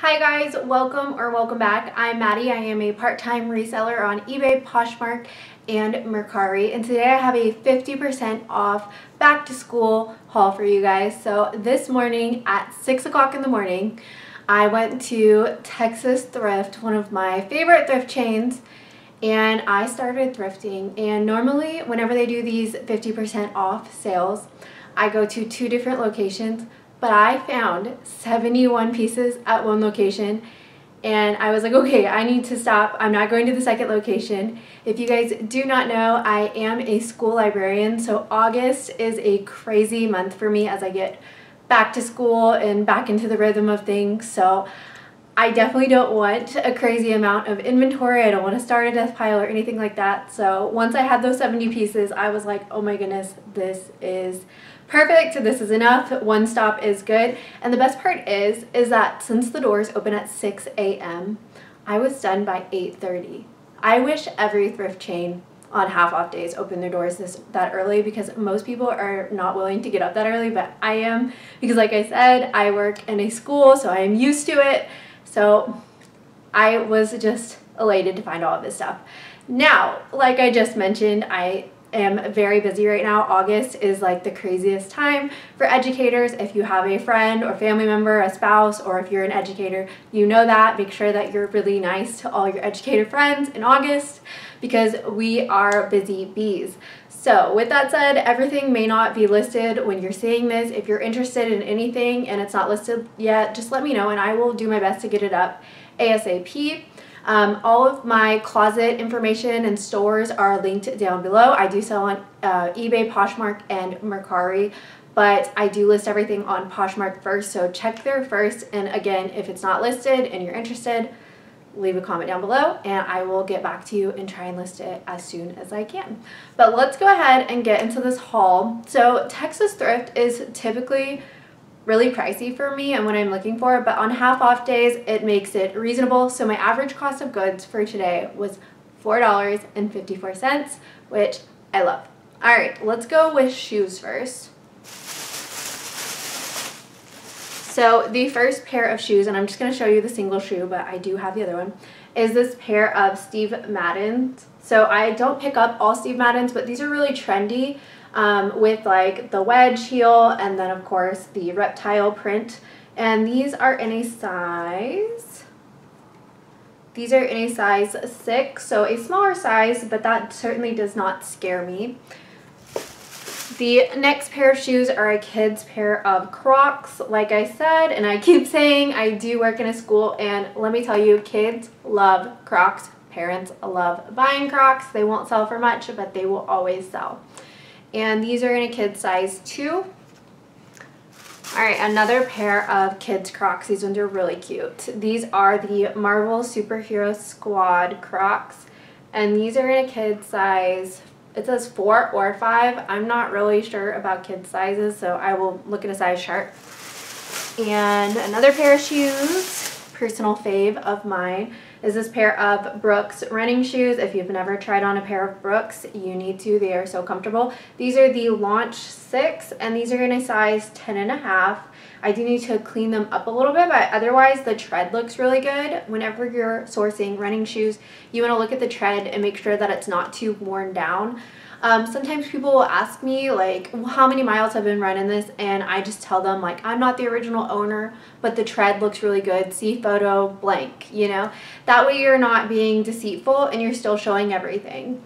Hi guys, welcome or welcome back. I'm Maddy. I am a part-time reseller on eBay, Poshmark, and Mercari. And today I have a 50% off back to school haul for you guys. So this morning at 6 o'clock in the morning, I went to Texas Thrift, one of my favorite thrift chains, and I started thrifting. And normally whenever they do these 50% off sales, I go to two different locations but I found 71 pieces at one location and I was like, okay, I need to stop. I'm not going to the second location. If you guys do not know, I am a school librarian, so August is a crazy month for me as I get back to school and back into the rhythm of things. So I definitely don't want a crazy amount of inventory. I don't want to start a death pile or anything like that. So once I had those 70 pieces, I was like, oh my goodness, this is perfect. This is enough. One stop is good. And the best part is, is that since the doors open at 6 a.m., I was done by 8.30. I wish every thrift chain on half off days open their doors this that early because most people are not willing to get up that early but I am because like I said I work in a school so I am used to it so I was just elated to find all of this stuff. Now, like I just mentioned, I am very busy right now. August is like the craziest time for educators. If you have a friend or family member, a spouse, or if you're an educator, you know that. Make sure that you're really nice to all your educator friends in August because we are busy bees. So with that said, everything may not be listed when you're seeing this. If you're interested in anything and it's not listed yet, just let me know and I will do my best to get it up ASAP. Um, all of my closet information and stores are linked down below. I do sell on uh, eBay, Poshmark, and Mercari, but I do list everything on Poshmark first, so check there first. And again, if it's not listed and you're interested, leave a comment down below and I will get back to you and try and list it as soon as I can. But let's go ahead and get into this haul. So Texas Thrift is typically really pricey for me and what I'm looking for, but on half off days, it makes it reasonable. So my average cost of goods for today was $4.54, which I love. All right, let's go with shoes first. So the first pair of shoes, and I'm just going to show you the single shoe, but I do have the other one, is this pair of Steve Maddens. So I don't pick up all Steve Maddens, but these are really trendy um, with like the wedge heel and then of course the reptile print. And these are in a size, these are in a size 6, so a smaller size, but that certainly does not scare me. The next pair of shoes are a kid's pair of Crocs. Like I said, and I keep saying, I do work in a school, and let me tell you, kids love Crocs. Parents love buying Crocs. They won't sell for much, but they will always sell and these are in a kid size 2. Alright, another pair of kids Crocs. These ones are really cute. These are the Marvel Superhero Squad Crocs. And these are in a kid size, it says 4 or 5. I'm not really sure about kid sizes, so I will look at a size chart. And another pair of shoes, personal fave of mine is this pair of Brooks running shoes. If you've never tried on a pair of Brooks, you need to. They are so comfortable. These are the Launch 6, and these are in a size 10 and a half. I do need to clean them up a little bit, but otherwise the tread looks really good. Whenever you're sourcing running shoes, you want to look at the tread and make sure that it's not too worn down. Um, sometimes people will ask me like how many miles have been running this and I just tell them like I'm not the original owner but the tread looks really good see photo blank you know that way you're not being deceitful and you're still showing everything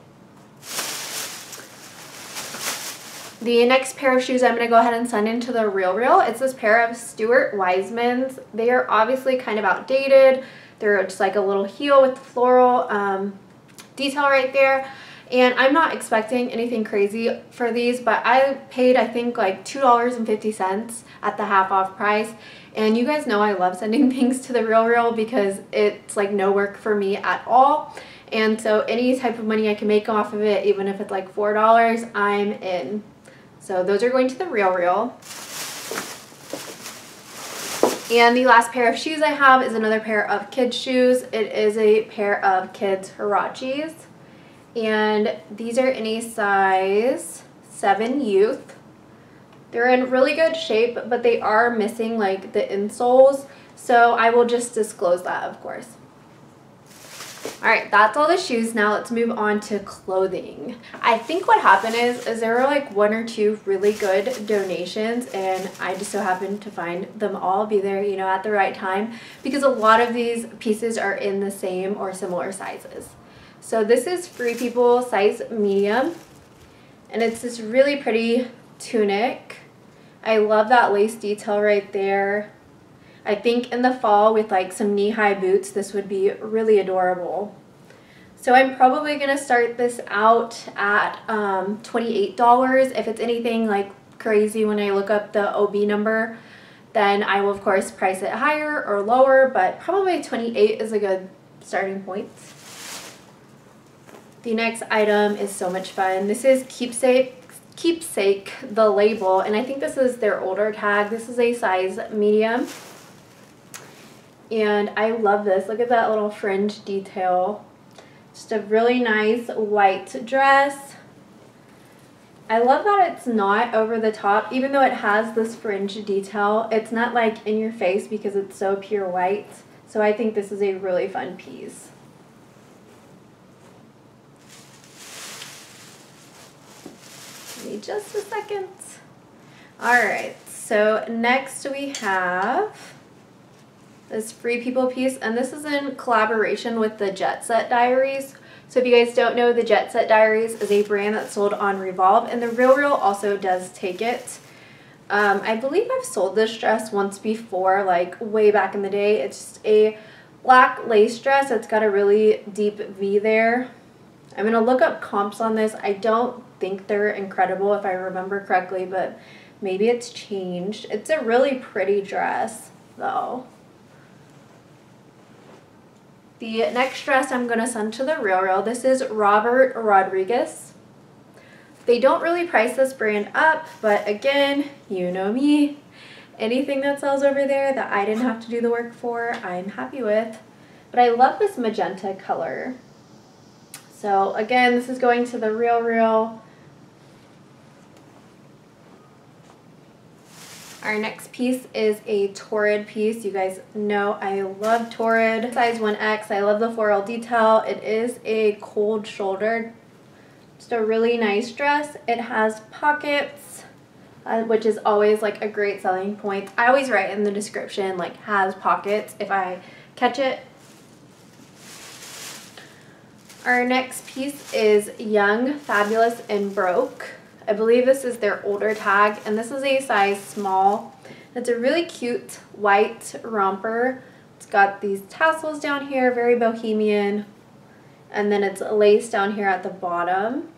The next pair of shoes I'm going to go ahead and send into the Real Real. It's this pair of Stuart Weitzmans. They are obviously kind of outdated. They're just like a little heel with the floral um, detail right there. And I'm not expecting anything crazy for these, but I paid, I think, like $2.50 at the half off price. And you guys know I love sending things to the Real Real because it's like no work for me at all. And so any type of money I can make off of it, even if it's like $4, I'm in. So those are going to the Real Real. And the last pair of shoes I have is another pair of kids shoes. It is a pair of kids Huaraches and these are in a size 7 youth. They're in really good shape, but they are missing like the insoles. So I will just disclose that, of course. All right, that's all the shoes. Now let's move on to clothing. I think what happened is, is there were like one or two really good donations and I just so happened to find them all, be there, you know, at the right time because a lot of these pieces are in the same or similar sizes. So this is Free People size medium and it's this really pretty tunic. I love that lace detail right there. I think in the fall with like some knee-high boots, this would be really adorable. So I'm probably going to start this out at um, $28. If it's anything like crazy when I look up the OB number, then I will of course price it higher or lower, but probably 28 is a good starting point. The next item is so much fun. This is Keepsake, Keepsake, the label, and I think this is their older tag. This is a size medium. And I love this. Look at that little fringe detail. Just a really nice white dress. I love that it's not over the top, even though it has this fringe detail. It's not like in your face because it's so pure white. So I think this is a really fun piece. Give me just a second. All right, so next we have this Free People piece, and this is in collaboration with the Jet Set Diaries. So if you guys don't know, the Jet Set Diaries is a brand that's sold on Revolve, and the Real Real also does take it. Um, I believe I've sold this dress once before, like way back in the day. It's just a black lace dress. It's got a really deep V there. I'm going to look up comps on this. I don't think they're incredible if I remember correctly, but maybe it's changed. It's a really pretty dress, though. The next dress I'm going to send to the Real Real. This is Robert Rodriguez. They don't really price this brand up, but again, you know me. Anything that sells over there that I didn't have to do the work for, I'm happy with. But I love this magenta color. So again, this is going to the Real Real. Our next piece is a Torrid piece. You guys know I love Torrid. Size 1X. I love the floral detail. It is a cold shoulder. Just a really nice dress. It has pockets, uh, which is always like a great selling point. I always write in the description like has pockets if I catch it. Our next piece is Young, Fabulous, and Broke. I believe this is their older tag, and this is a size small. It's a really cute white romper. It's got these tassels down here, very bohemian, and then it's lace down here at the bottom.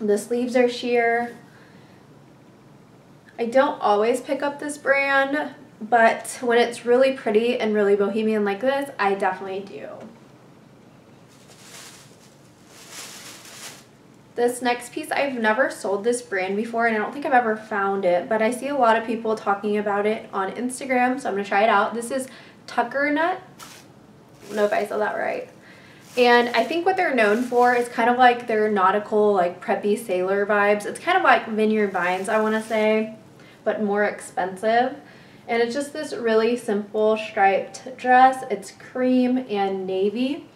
The sleeves are sheer. I don't always pick up this brand, but when it's really pretty and really bohemian like this, I definitely do. This next piece, I've never sold this brand before and I don't think I've ever found it, but I see a lot of people talking about it on Instagram, so I'm to try it out. This is Tuckernuck. I don't know if I said that right. And I think what they're known for is kind of like their nautical, like preppy sailor vibes. It's kind of like Vineyard Vines, I want to say, but more expensive. And it's just this really simple striped dress. It's cream and navy.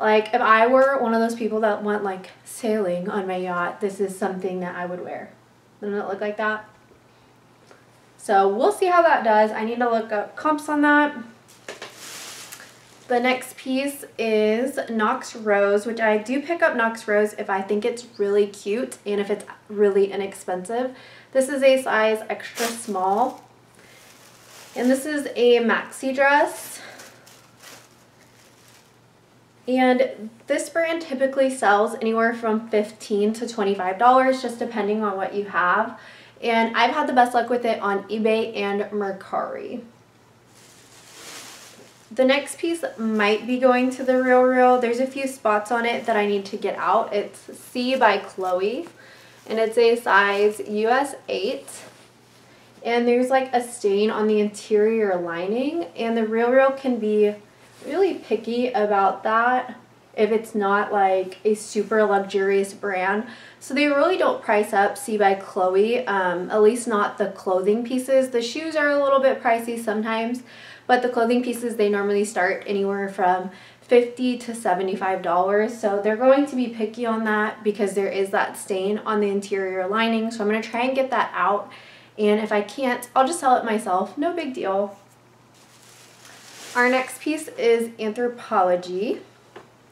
Like if I were one of those people that went like sailing on my yacht, this is something that I would wear. Doesn't it look like that? So we'll see how that does. I need to look up comps on that. The next piece is Knox Rose, which I do pick up Knox Rose if I think it's really cute and if it's really inexpensive. This is a size extra small. And this is a maxi dress. And this brand typically sells anywhere from 15 to $25 just depending on what you have. And I've had the best luck with it on eBay and Mercari. The next piece might be going to the Real Real. There's a few spots on it that I need to get out. It's See by Chloe and it's a size US 8 and there's like a stain on the interior lining and the Real Real can be really picky about that if it's not like a super luxurious brand. So they really don't price up See by Chloe, um, at least not the clothing pieces. The shoes are a little bit pricey sometimes, but the clothing pieces, they normally start anywhere from 50 to $75. So they're going to be picky on that because there is that stain on the interior lining. So I'm going to try and get that out. And if I can't, I'll just sell it myself. No big deal. Our next piece is Anthropologie.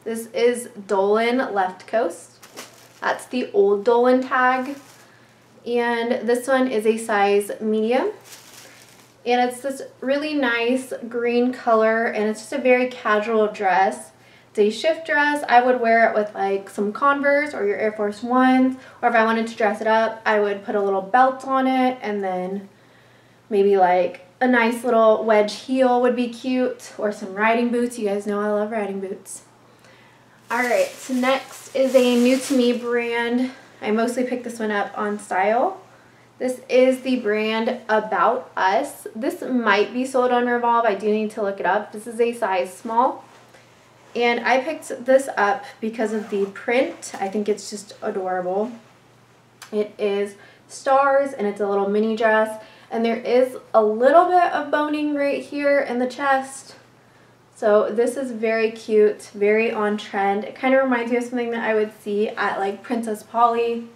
This is Dolan Left Coast. That's the old Dolan tag. And this one is a size medium. And it's this really nice green color and it's just a very casual dress. It's a shift dress. I would wear it with like some Converse or your Air Force Ones. Or if I wanted to dress it up, I would put a little belt on it and then maybe like a nice little wedge heel would be cute or some riding boots. You guys know I love riding boots. Alright, so next is a new to me brand. I mostly picked this one up on style. This is the brand About Us. This might be sold on Revolve. I do need to look it up. This is a size small. And I picked this up because of the print. I think it's just adorable. It is stars and it's a little mini dress. And there is a little bit of boning right here in the chest. So this is very cute, very on trend. It kind of reminds me of something that I would see at like Princess Polly.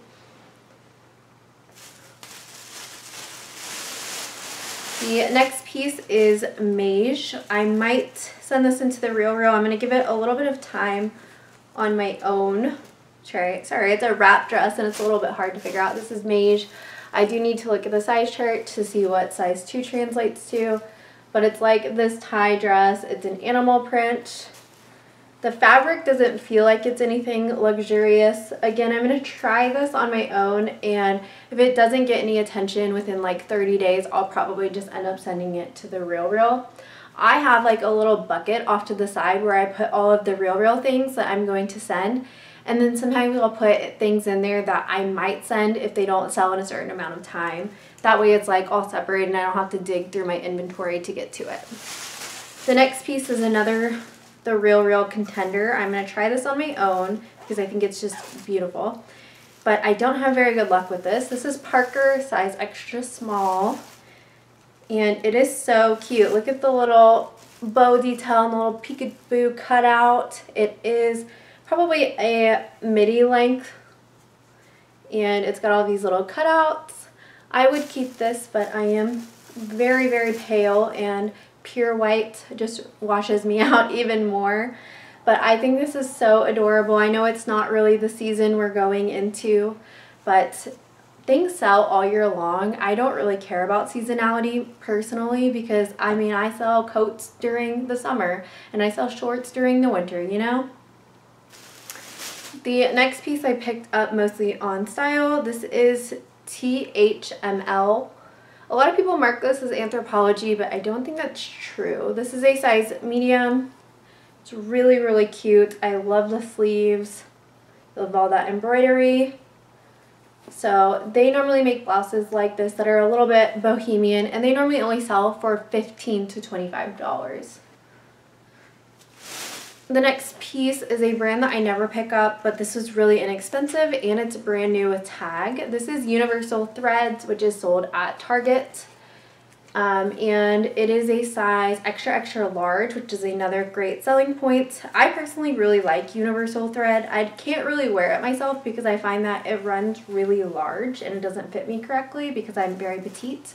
The next piece is Maje. I might send this into the Real Real. I'm going to give it a little bit of time on my own. Try. Sorry, it's a wrap dress and it's a little bit hard to figure out. This is Maje. I do need to look at the size chart to see what size 2 translates to. But it's like this tie dress. It's an animal print. The fabric doesn't feel like it's anything luxurious. Again, I'm going to try this on my own and if it doesn't get any attention within like 30 days, I'll probably just end up sending it to the Real Real. I have like a little bucket off to the side where I put all of the Real Real things that I'm going to send and then sometimes I'll put things in there that I might send if they don't sell in a certain amount of time. That way it's like all separated and I don't have to dig through my inventory to get to it. The next piece is another The Real Real Contender. I'm going to try this on my own because I think it's just beautiful. But I don't have very good luck with this. This is Parker, size extra small. And it is so cute. Look at the little bow detail and the little peekaboo cutout. It is probably a midi length and it's got all these little cutouts. I would keep this but I am very very pale and pure white just washes me out even more. But I think this is so adorable. I know it's not really the season we're going into, but things sell all year long. I don't really care about seasonality personally because I mean I sell coats during the summer and I sell shorts during the winter, you know? The next piece I picked up mostly on style. This is THML. A lot of people mark this as Anthropologie, but I don't think that's true. This is a size medium. It's really, really cute. I love the sleeves. Love all that embroidery. So they normally make blouses like this that are a little bit bohemian and they normally only sell for 15 to $25. The next piece is a brand that I never pick up, but this was really inexpensive and it's brand new with tag. This is Universal Threads, which is sold at Target. Um, and it is a size extra extra large which is another great selling point. I personally really like universal thread. I can't really wear it myself because I find that it runs really large and it doesn't fit me correctly because I'm very petite.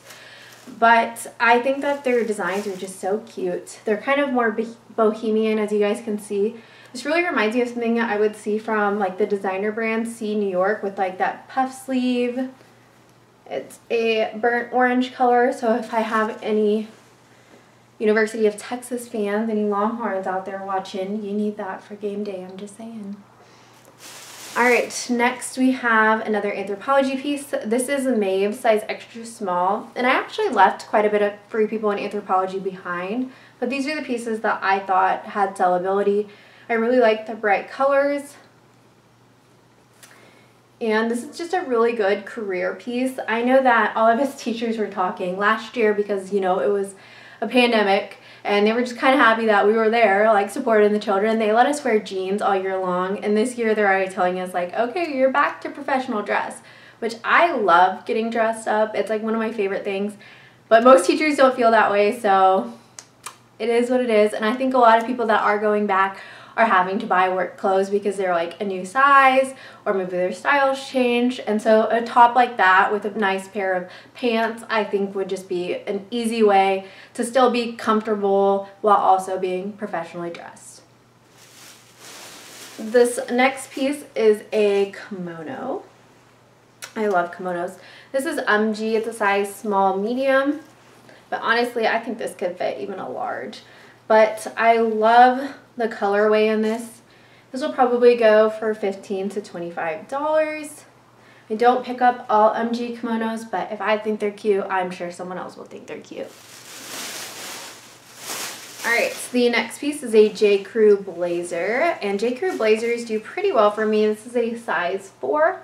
But I think that their designs are just so cute. They're kind of more bohemian as you guys can see. This really reminds me of something I would see from like the designer brand Sea New York with like that puff sleeve. It's a burnt orange color, so if I have any University of Texas fans, any Longhorns out there watching, you need that for game day, I'm just saying. Alright, next we have another Anthropologie piece. This is a Maeve, size extra small. And I actually left quite a bit of Free People in Anthropologie behind. But these are the pieces that I thought had sellability. I really like the bright colors. And this is just a really good career piece. I know that all of his teachers were talking last year because, you know, it was a pandemic and they were just kind of happy that we were there, like supporting the children. They let us wear jeans all year long, and this year they're already telling us, like, okay, you're back to professional dress, which I love getting dressed up. It's like one of my favorite things, but most teachers don't feel that way, so it is what it is. And I think a lot of people that are going back are having to buy work clothes because they're like a new size or maybe their styles change. And so a top like that with a nice pair of pants, I think would just be an easy way to still be comfortable while also being professionally dressed. This next piece is a kimono. I love kimonos. This is MG, it's a size small medium, but honestly I think this could fit even a large. But I love the colorway in this. This will probably go for 15 to $25. I don't pick up all MG kimonos, but if I think they're cute, I'm sure someone else will think they're cute. Alright, so the next piece is a J. Crew blazer, and J. Crew blazers do pretty well for me. This is a size 4.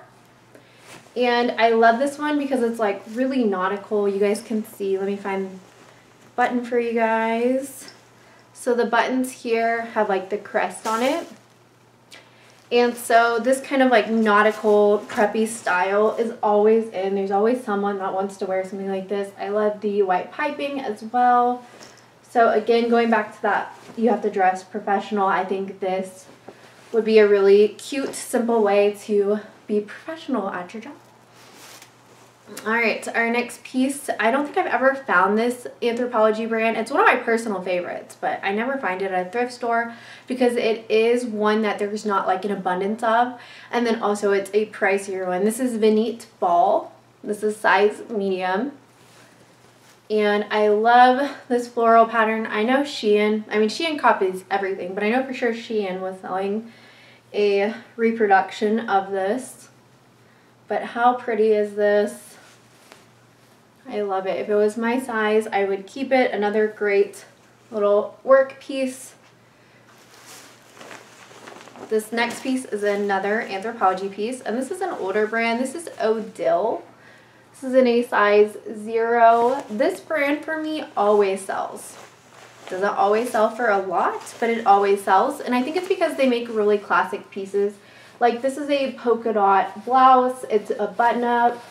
And I love this one because it's like really nautical. You guys can see, let me find button for you guys. So the buttons here have like the crest on it. And so this kind of like nautical preppy style is always in. There's always someone that wants to wear something like this. I love the white piping as well. So again, going back to that, you have to dress professional. I think this would be a really cute, simple way to be professional at your job. All right, our next piece. I don't think I've ever found this Anthropologie brand. It's one of my personal favorites, but I never find it at a thrift store because it is one that there's not like an abundance of. And then also it's a pricier one. This is Vineet Bahl. This is size medium. And I love this floral pattern. I know Shein, I mean Shein copies everything, but I know for sure Shein was selling a reproduction of this. But how pretty is this? I love it. If it was my size, I would keep it. Another great little work piece. This next piece is another Anthropologie piece, and this is an older brand. This is Odile. This is in a size zero. This brand for me always sells. Doesn't always sell for a lot, but it always sells. And I think it's because they make really classic pieces. Like this is a polka dot blouse. It's a button up.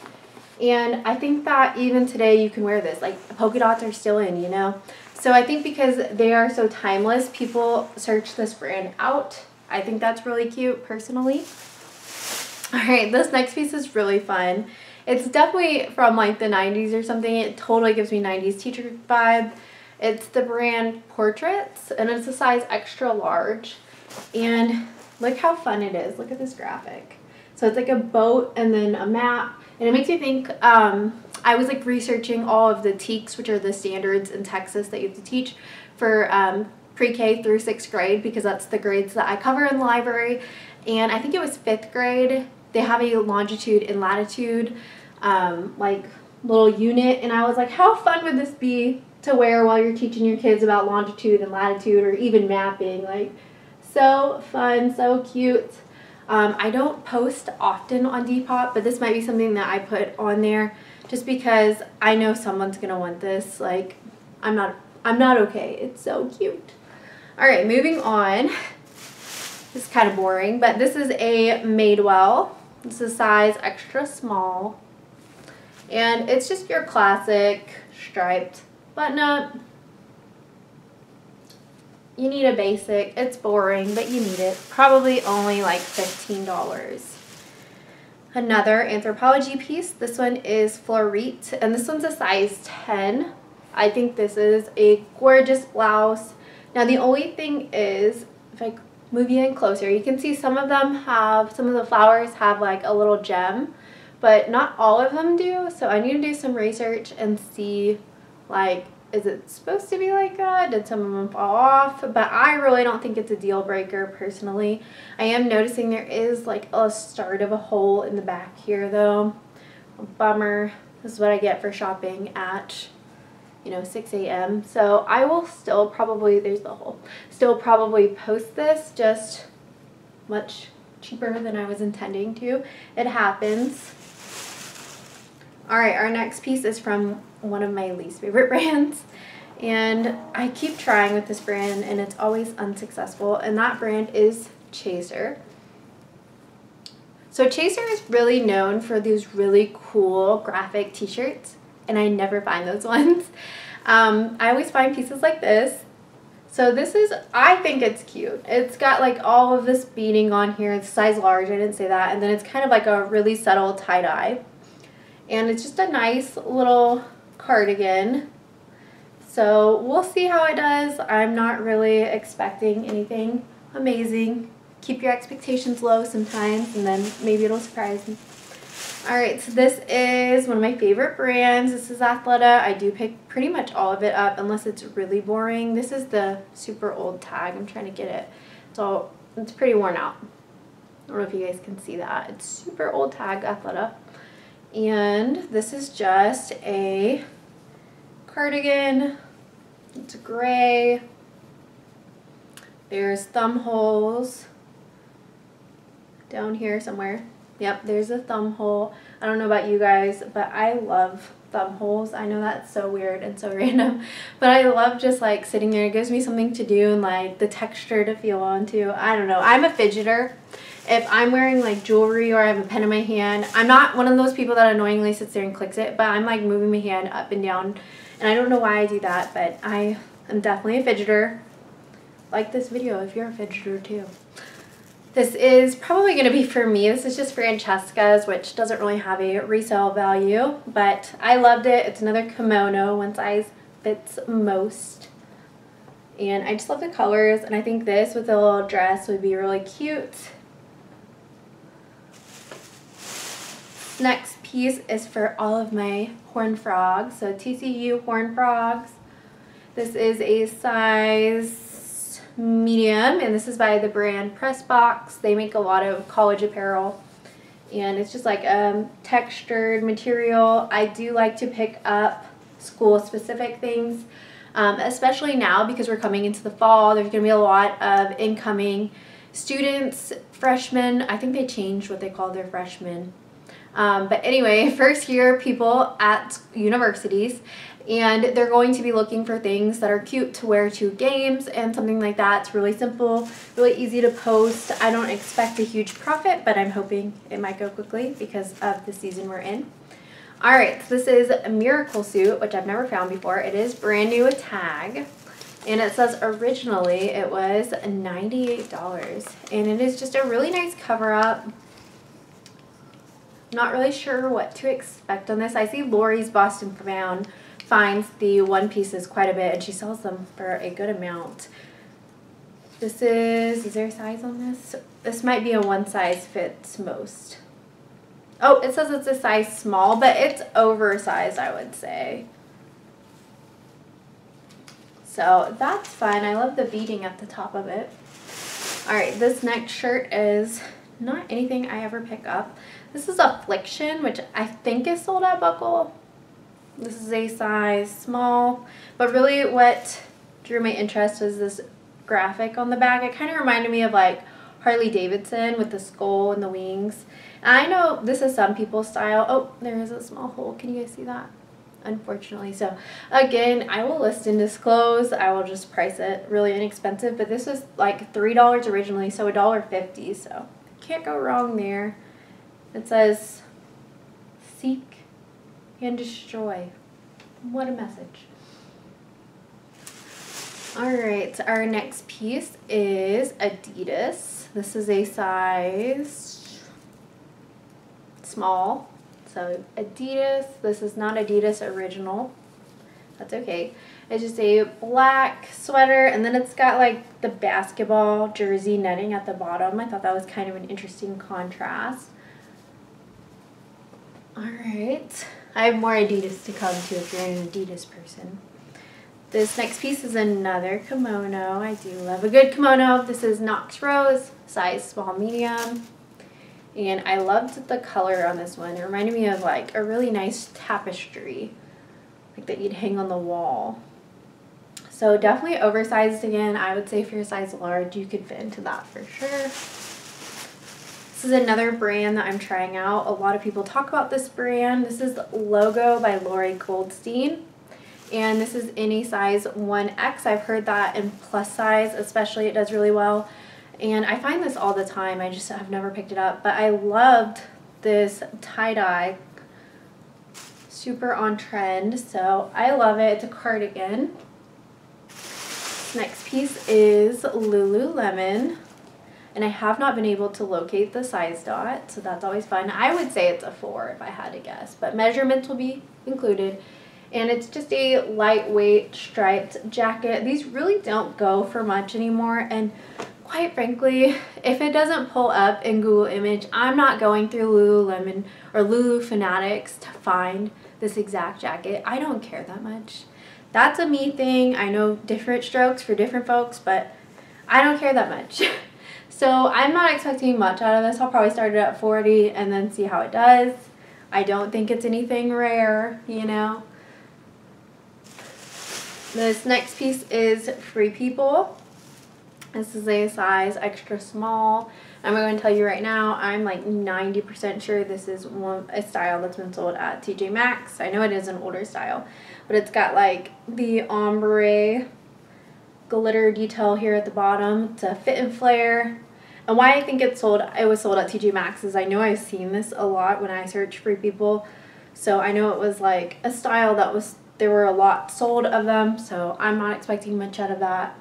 And I think that even today you can wear this. Like polka dots are still in, you know? So I think because they are so timeless, people search this brand out. I think that's really cute personally. All right, this next piece is really fun. It's definitely from like the 90s or something. It totally gives me 90s teacher vibe. It's the brand Portraits and it's a size extra large. And look how fun it is. Look at this graphic. So it's like a boat and then a map and it makes me think, um, I was like researching all of the TEKS, which are the standards in Texas that you have to teach for um, pre-K through sixth grade because that's the grades that I cover in the library. And I think it was fifth grade. They have a longitude and latitude um, like little unit. And I was like, how fun would this be to wear while you're teaching your kids about longitude and latitude or even mapping? Like so fun, so cute. Um, I don't post often on Depop, but this might be something that I put on there just because I know someone's gonna want this. Like, I'm not, I'm not okay. It's so cute. All right, moving on. This is kind of boring, but this is a Madewell. This is size extra small. And it's just your classic striped button up you need a basic. It's boring, but you need it. Probably only like $15. Another Anthropologie piece. This one is Floreat, and this one's a size 10. I think this is a gorgeous blouse. Now the only thing is, if I move you in closer, you can see some of them have, some of the flowers have like a little gem, but not all of them do. So I need to do some research and see like is it supposed to be like that? Did some of them fall off? But I really don't think it's a deal breaker personally. I am noticing there is like a start of a hole in the back here though. Bummer. This is what I get for shopping at you know 6 a.m. So I will still probably, there's the hole, still probably post this just much cheaper than I was intending to. It happens. All right, our next piece is from one of my least favorite brands. And I keep trying with this brand and it's always unsuccessful. And that brand is Chaser. So Chaser is really known for these really cool graphic t-shirts. And I never find those ones. Um, I always find pieces like this. So this is, I think it's cute. It's got like all of this beading on here. It's size large, I didn't say that. And then it's kind of like a really subtle tie-dye. And it's just a nice little cardigan. So we'll see how it does. I'm not really expecting anything amazing. Keep your expectations low sometimes and then maybe it'll surprise me. Alright, so this is one of my favorite brands. This is Athleta. I do pick pretty much all of it up unless it's really boring. This is the super old tag. I'm trying to get it. So it's pretty worn out. I don't know if you guys can see that. It's super old tag Athleta. And this is just a cardigan. It's gray. There's thumb holes down here somewhere. Yep, there's a thumb hole. I don't know about you guys, but I love thumb holes. I know that's so weird and so random, but I love just like sitting there. It gives me something to do and like the texture to feel onto. I don't know. I'm a fidgeter. If I'm wearing like jewelry or I have a pen in my hand, I'm not one of those people that annoyingly sits there and clicks it, but I'm like moving my hand up and down. And I don't know why I do that, but I am definitely a fidgeter. Like this video if you're a fidgeter too. This is probably going to be for me. This is just Francesca's, which doesn't really have a resale value, but I loved it. It's another kimono, one size fits most. And I just love the colors, and I think this with a little dress would be really cute. Next piece is for all of my horn frogs. So TCU horn frogs. This is a size medium and this is by the brand Pressbox. They make a lot of college apparel and it's just like a um, textured material. I do like to pick up school specific things um, especially now because we're coming into the fall. There's going to be a lot of incoming students, freshmen. I think they changed what they call their freshmen. Um, but anyway, first year people at universities and they're going to be looking for things that are cute to wear to games and something like that. It's really simple, really easy to post. I don't expect a huge profit, but I'm hoping it might go quickly because of the season we're in. All right, so this is a Miracle Suit, which I've never found before. It is brand new with tag. And it says originally it was $98. And it is just a really nice cover up. Not really sure what to expect on this. I see Lori's Boston Brown finds the one pieces quite a bit and she sells them for a good amount. This is, is there a size on this? This might be a one size fits most. Oh, it says it's a size small, but it's oversized, I would say. So that's fine. I love the beading at the top of it. All right, this next shirt is not anything I ever pick up. This is Affliction, which I think is sold at Buckle. This is a size small, but really what drew my interest was this graphic on the back. It kind of reminded me of like Harley Davidson with the skull and the wings. And I know this is some people's style. Oh, there is a small hole. Can you guys see that? Unfortunately. So again, I will list and disclose. I will just price it really inexpensive. But this was like $3 originally, so $1.50. So can't go wrong there. It says seek and destroy. What a message. Alright, our next piece is Adidas. This is a size small. So Adidas, this is not Adidas original. That's okay. It's just a black sweater and then it's got like the basketball jersey netting at the bottom. I thought that was kind of an interesting contrast. Alright. I have more Adidas to come to if you're an Adidas person. This next piece is another kimono. I do love a good kimono. This is Knox Rose, size small medium. And I loved the color on this one. It reminded me of like a really nice tapestry, like that you'd hang on the wall. So definitely oversized again. I would say if you're size large, you could fit into that for sure. This is another brand that I'm trying out. A lot of people talk about this brand. This is Logo by Lori Goldstein. And this is any size 1X. I've heard that in plus size especially it does really well. And I find this all the time. I just have never picked it up. But I loved this tie-dye. Super on trend. So I love it. It's a cardigan. Next piece is Lululemon. And I have not been able to locate the size dot, so that's always fun. I would say it's a four if I had to guess, but measurements will be included. And it's just a lightweight striped jacket. These really don't go for much anymore. And quite frankly, if it doesn't pull up in Google image, I'm not going through Lululemon or Lulu Fanatics to find this exact jacket. I don't care that much. That's a me thing. I know different strokes for different folks, but I don't care that much. so I'm not expecting much out of this. I'll probably start it at 40 and then see how it does. I don't think it's anything rare, you know. This next piece is Free People. This is a size extra small. I'm going to tell you right now, I'm like 90% sure this is one a style that's been sold at TJ Maxx. I know it is an older style, but it's got like the ombre glitter detail here at the bottom. It's a fit and flare. And why I think it sold, it was sold at TJ Maxx is I know I've seen this a lot when I search Free People. So I know it was like a style that was, there were a lot sold of them. So I'm not expecting much out of that.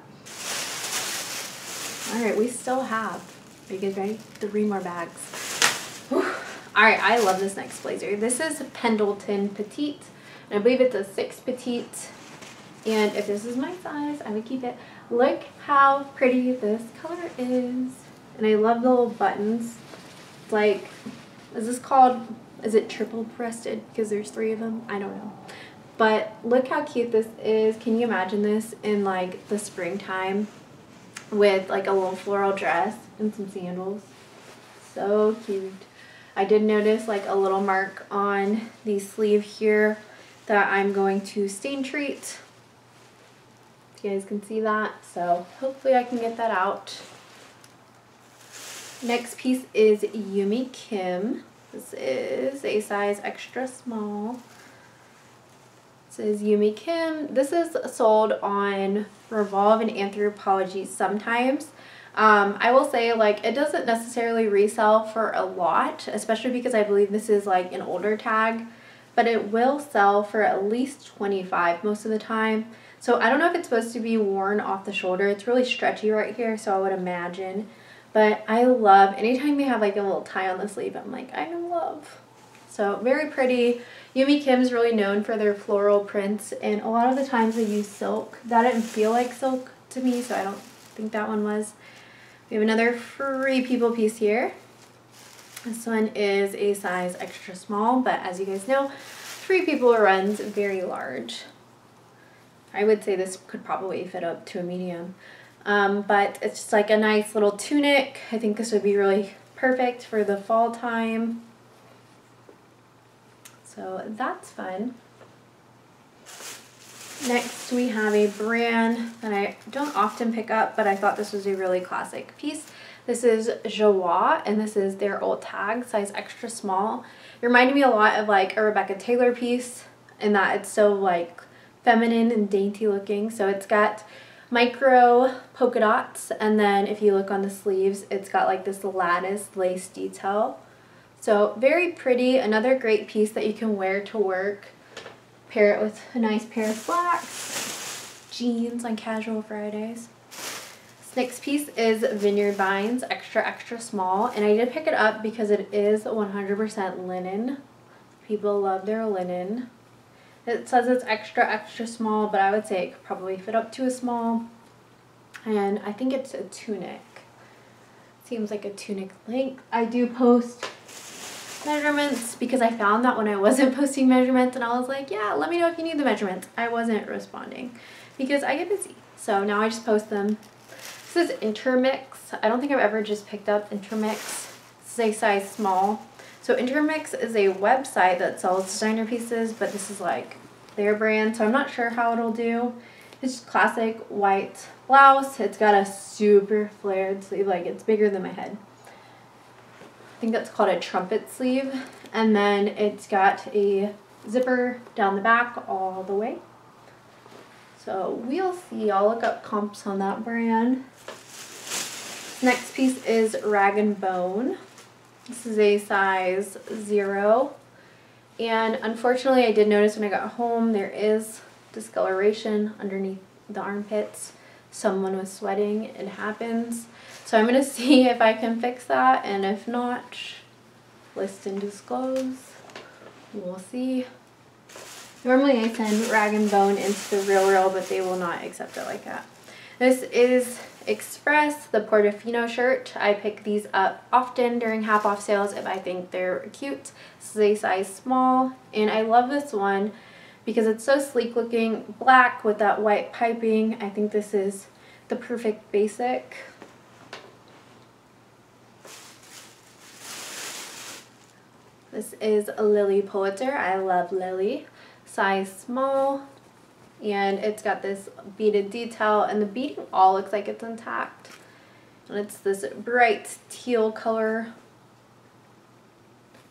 All right, we still have are you guys ready? Three more bags. All right, I love this next blazer. This is Pendleton Petite, and I believe it's a six petite. And if this is my size, I would keep it. Look how pretty this color is. And I love the little buttons. It's like, is this called, is it triple breasted? Because there's three of them. I don't know. But look how cute this is. Can you imagine this in like the springtime? with like a little floral dress and some sandals. So cute. I did notice like a little mark on the sleeve here that I'm going to stain treat. If you guys can see that. So hopefully I can get that out. Next piece is Yumi Kim. This is a size extra small says Yumi Kim. This is sold on Revolve and Anthropologie sometimes. Um, I will say like it doesn't necessarily resell for a lot, especially because I believe this is like an older tag, but it will sell for at least 25 most of the time. So I don't know if it's supposed to be worn off the shoulder. It's really stretchy right here, so I would imagine. But I love, anytime they have like a little tie on the sleeve, I'm like, I love. So very pretty. Yumi Kim's really known for their floral prints and a lot of the times they use silk. That didn't feel like silk to me so I don't think that one was. We have another Free People piece here. This one is a size extra small but as you guys know Free People runs very large. I would say this could probably fit up to a medium. Um, but it's just like a nice little tunic. I think this would be really perfect for the fall time. So that's fun. Next we have a brand that I don't often pick up, but I thought this was a really classic piece. This is Joie, and this is their old tag, size extra small. It reminded me a lot of like a Rebecca Taylor piece in that it's so like feminine and dainty looking. So it's got micro polka dots, and then if you look on the sleeves, it's got like this lattice lace detail. So very pretty, another great piece that you can wear to work. Pair it with a nice pair of slacks, jeans on casual Fridays. This next piece is Vineyard Vines, extra, extra small. And I did pick it up because it is 100% linen. People love their linen. It says it's extra, extra small, but I would say it could probably fit up to a small. And I think it's a tunic. Seems like a tunic length. I do post measurements because I found that when I wasn't posting measurements and I was like, yeah, let me know if you need the measurements. I wasn't responding because I get busy. So now I just post them. This is Intermix. I don't think I've ever just picked up Intermix. This is a size small. So Intermix is a website that sells designer pieces, but this is like their brand, so I'm not sure how it'll do. It's just classic white blouse. It's got a super flared sleeve, like it's bigger than my head. I think that's called a trumpet sleeve. And then it's got a zipper down the back all the way. So we'll see. I'll look up comps on that brand. Next piece is Rag and Bone. This is a size zero. And unfortunately, I did notice when I got home, there is discoloration underneath the armpits. someone was sweating. It happens. So I'm going to see if I can fix that and if not, list and disclose. We'll see. Normally I send Rag and Bone into the Real Real, but they will not accept it like that. This is Express, the Portofino shirt. I pick these up often during half off sales if I think they're cute. This is a size small, and I love this one because it's so sleek looking, black with that white piping. I think this is the perfect basic. This is a Lilly Pulitzer. I love Lilly. Size small. And it's got this beaded detail and the beading all looks like it's intact. And it's this bright teal color.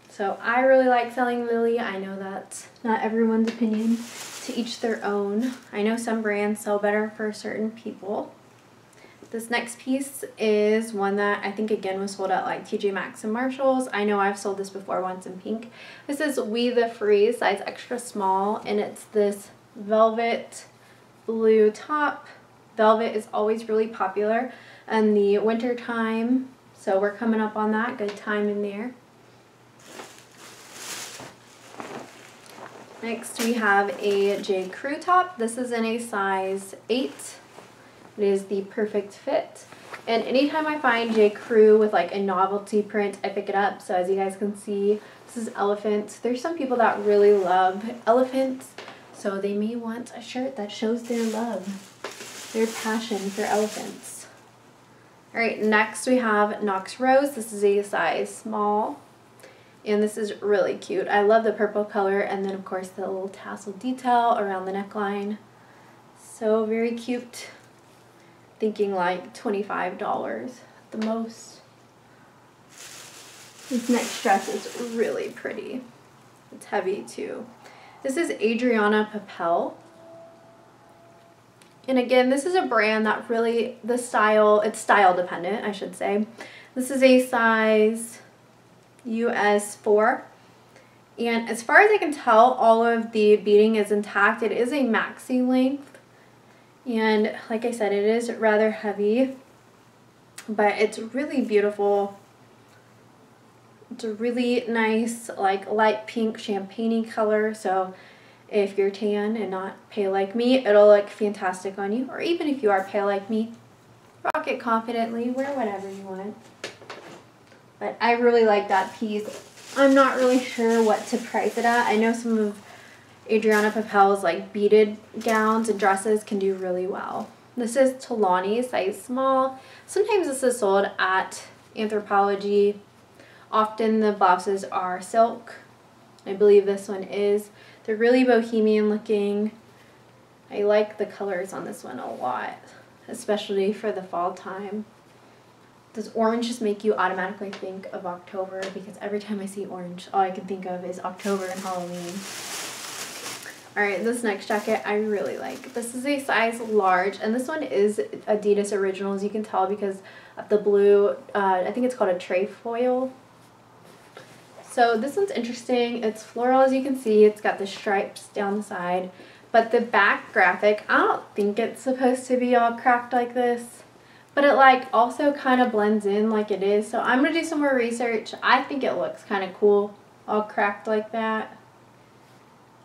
So I really like selling Lilly. I know that's not everyone's opinion. To each their own. I know some brands sell better for certain people. This next piece is one that I think again was sold at like TJ Maxx and Marshalls. I know I've sold this before once in pink. This is We the Free, size extra small, and it's this velvet blue top. Velvet is always really popular in the winter time, so we're coming up on that. Good time in there. Next we have a J. Crew top. This is in a size 8. It is the perfect fit. And anytime I find J. Crew with like a novelty print, I pick it up. So as you guys can see, this is elephant. There's some people that really love elephants. So they may want a shirt that shows their love, their passion for elephants. All right, next we have Knox Rose. This is a size small. And this is really cute. I love the purple color and then of course the little tassel detail around the neckline. So very cute thinking like $25 the most. This next dress is really pretty. It's heavy too. This is Adrianna Papell. And again, this is a brand that really, the style, it's style dependent, I should say. This is a size US 4. And as far as I can tell, all of the beading is intact. It is a maxi length. And like I said, it is rather heavy, but it's really beautiful. It's a really nice, like light pink champagne color. So if you're tan and not pale like me, it'll look fantastic on you. Or even if you are pale like me, rock it confidently, wear whatever you want. But I really like that piece. I'm not really sure what to price it at. I know some of Adrianna Papell's like beaded gowns and dresses can do really well. This is Tolani, size small. Sometimes this is sold at Anthropologie. Often the blouses are silk. I believe this one is. They're really bohemian looking. I like the colors on this one a lot, especially for the fall time. Does orange just make you automatically think of October? Because every time I see orange, all I can think of is October and Halloween. Alright, this next jacket I really like. This is a size large, and this one is Adidas Original, as you can tell because of the blue, uh, I think it's called a trefoil. So this one's interesting. It's floral, as you can see. It's got the stripes down the side. But the back graphic, I don't think it's supposed to be all cracked like this. But it like also kind of blends in like it is. So I'm going to do some more research. I think it looks kind of cool all cracked like that.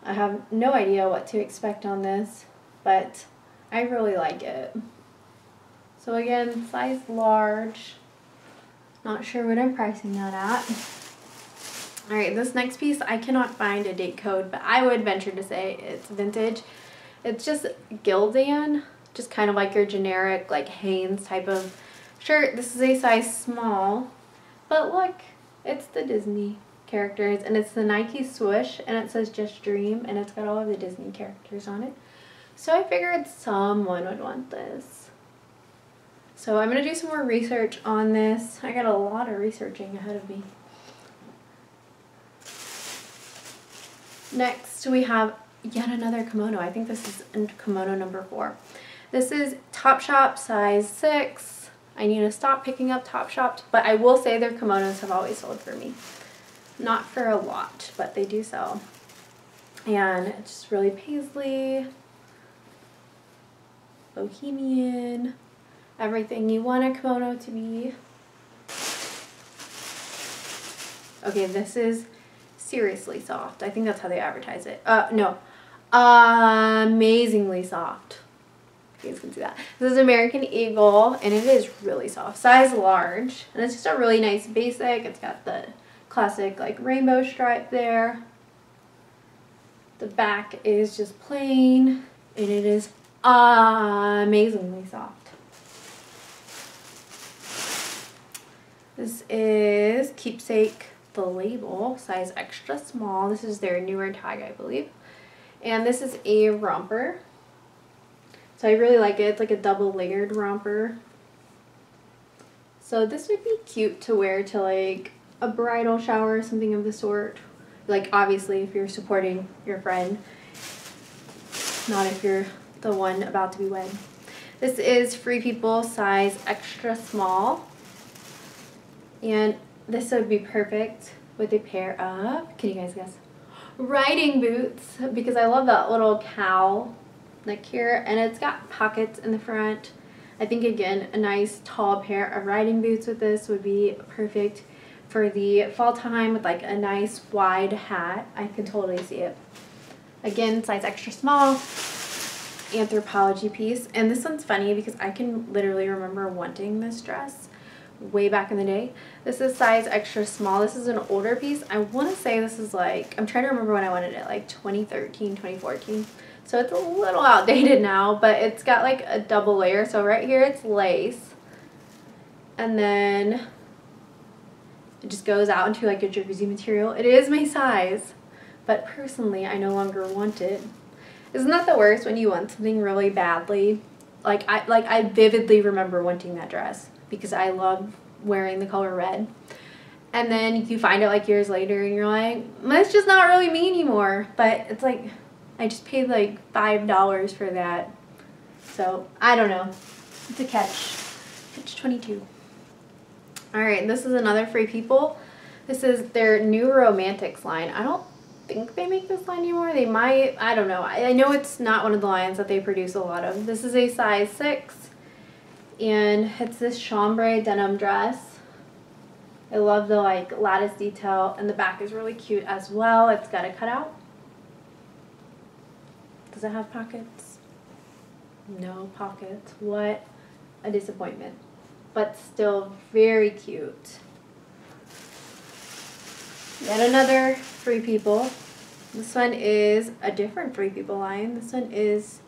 I have no idea what to expect on this, but I really like it. So again, size large. Not sure what I'm pricing that at. Alright, this next piece, I cannot find a date code, but I would venture to say it's vintage. It's just Gildan, just kind of like your generic like Hanes type of shirt. This is a size small, but look, it's the Disney characters and it's the Nike swoosh and it says just dream and it's got all of the Disney characters on it. So I figured someone would want this. So I'm going to do some more research on this. I got a lot of researching ahead of me. Next we have yet another kimono. I think this is kimono number four. This is Topshop size 6. I need to stop picking up Topshop, but I will say their kimonos have always sold for me. Not for a lot, but they do sell. And it's just really paisley. bohemian, everything you want a kimono to be. Okay, this is seriously soft. I think that's how they advertise it. Uh, no. amazingly soft. You guys can see that. This is American Eagle, and it is really soft. Size large. And it's just a really nice basic. It's got the classic like rainbow stripe there. The back is just plain, and it is amazingly soft. This is Keepsake the label, size extra small. This is their newer tag, I believe. And this is a romper. So I really like it. It's like a double layered romper. So this would be cute to wear to like a bridal shower or something of the sort. Like obviously if you're supporting your friend, not if you're the one about to be wed. This is Free People size extra small. And this would be perfect with a pair of, can you guys guess? Riding boots because I love that little cowl neck here and it's got pockets in the front. I think again a nice tall pair of riding boots with this would be perfect for the fall time with like a nice wide hat. I can totally see it. Again, size extra small Anthropologie piece. And this one's funny because I can literally remember wanting this dress way back in the day. This is size extra small. This is an older piece. I want to say this is like, I'm trying to remember when I wanted it, like 2013, 2014. So it's a little outdated now, but it's got like a double layer. So right here it's lace. And then it just goes out into like a jersey material. It is my size, but personally I no longer want it. Isn't that the worst when you want something really badly? Like I like I vividly remember wanting that dress because I love wearing the color red. And then you find it like years later and you're like, that's just not really me anymore. But it's like, I just paid like $5 for that. So, I don't know. It's a catch. Catch 22. Alright, this is another Free People. This is their new Romantics line. I don't think they make this line anymore. They might. I don't know. I, I know it's not one of the lines that they produce a lot of. This is a size 6 and it's this chambray denim dress. I love the like lattice detail and the back is really cute as well. It's got a cutout. Does it have pockets? No pockets. What a disappointment. But still very cute. Yet another Free People. This one is a different Free People line. This one is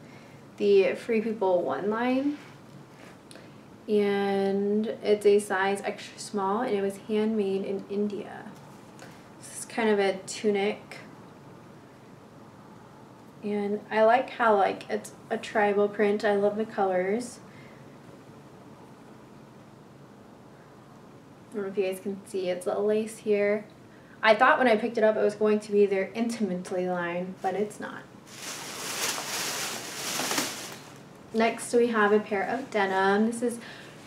the Free People 1 line and it's a size extra small and it was handmade in India. This is kind of a tunic and I like how like it's a tribal print. I love the colors. I don't know if you guys can see it's a lace here. I thought when I picked it up it was going to be their intimately line, but it's not. Next we have a pair of denim. This is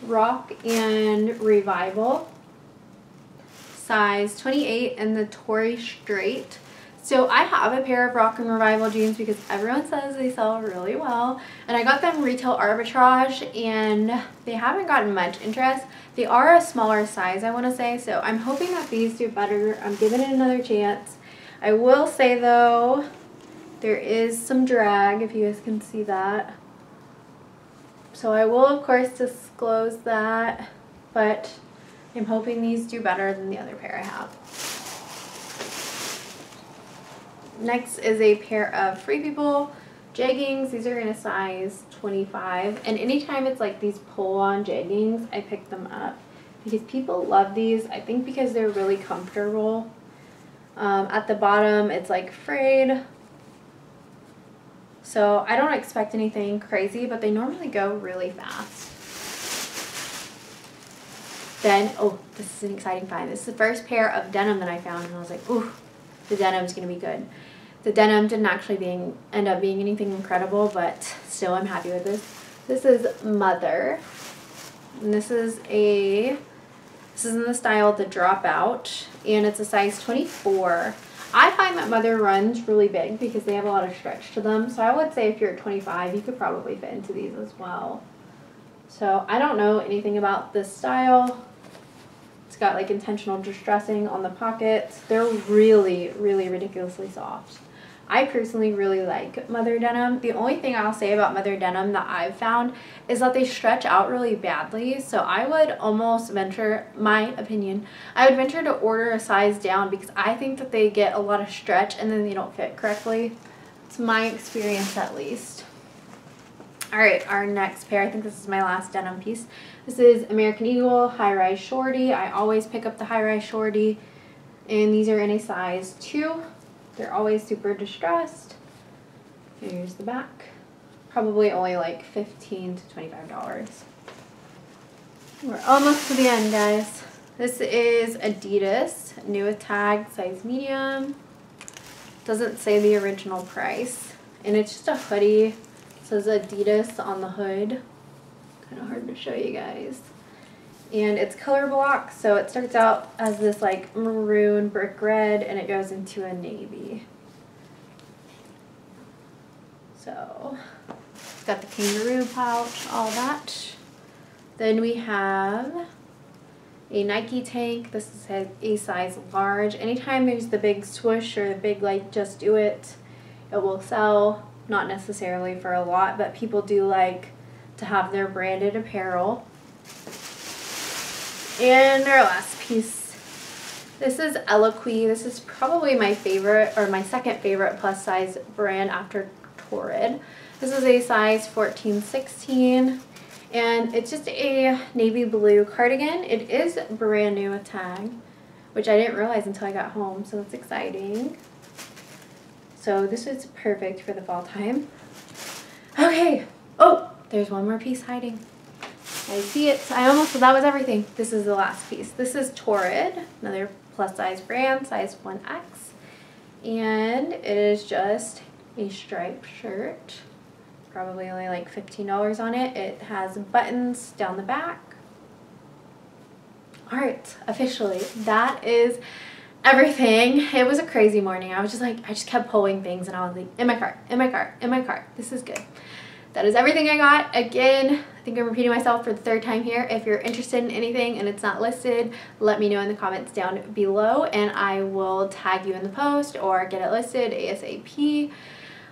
Rock and Revival, size 28 in the Torrey Straight. So I have a pair of Rock and Revival jeans because everyone says they sell really well. And I got them retail arbitrage and they haven't gotten much interest. They are a smaller size, I want to say. So I'm hoping that these do better. I'm giving it another chance. I will say though, there is some drag if you guys can see that. So I will of course disclose that, but I'm hoping these do better than the other pair I have. Next is a pair of Free People jeggings. These are in a size 25. And anytime it's like these pull-on jeggings, I pick them up. Because people love these. I think because they're really comfortable. Um, at the bottom, it's like frayed. So I don't expect anything crazy, but they normally go really fast. Then, oh, this is an exciting find. This is the first pair of denim that I found, and I was like, ooh, the denim's to be good. The denim didn't actually being end up being anything incredible, but still I'm happy with this. This is Mother. And this is a, this is in the style The Dropout, and it's a size 24. I find that Mother runs really big because they have a lot of stretch to them. So I would say if you're 25, you could probably fit into these as well. So I don't know anything about this style. It's got like intentional distressing on the pockets. They're really, really ridiculously soft. I personally really like mother denim. The only thing I'll say about mother denim that I've found is that they stretch out really badly. So I would almost venture, my opinion, I would venture to order a size down because I think that they get a lot of stretch and then they don't fit correctly. It's my experience at least. All right, our next pair, I think this is my last denim piece. This is American Eagle High Rise Shorty. I always pick up the High Rise Shorty and these are in a size 2. They're always super distressed. Here's the back. Probably only like 15 to $25. We're almost to the end, guys. This is Adidas, new with tag, size medium. Doesn't say the original price. And it's just a hoodie. It says Adidas on the hood. Kind of hard to show you guys and it's color block so it starts out as this like maroon brick red and it goes into a navy. So got the kangaroo pouch all that. Then we have a Nike tank. This is a size large. Anytime there's the big swoosh or the big like just do it it will sell. Not necessarily for a lot but people do like to have their branded apparel and our last piece. This is Eloquii. This is probably my favorite, or my second favorite plus size brand after Torrid. This is a size 14-16 and it's just a navy blue cardigan. It is brand new with tag, which I didn't realize until I got home, so that's exciting. So this is perfect for the fall time. Okay. Oh, there's one more piece hiding. I see it. I almost, so that was everything. This is the last piece. This is Torrid, another plus size brand, size 1X. And it is just a striped shirt. Probably only like $15 on it. It has buttons down the back. All right, officially, that is everything. It was a crazy morning. I was just like, I just kept pulling things and I was like, in my cart, in my cart, in my cart. This is good that is everything I got. Again, think I'm repeating myself for the third time here. If you're interested in anything and it's not listed, let me know in the comments down below and I will tag you in the post or get it listed ASAP.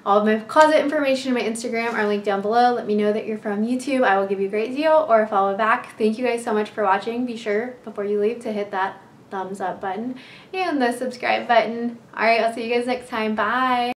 All of my closet information and my Instagram are linked down below. Let me know that you're from YouTube. I will give you a great deal or a follow back. Thank you guys so much for watching. Be sure before you leave to hit that thumbs up button and the subscribe button. All right, I'll see you guys next time. Bye.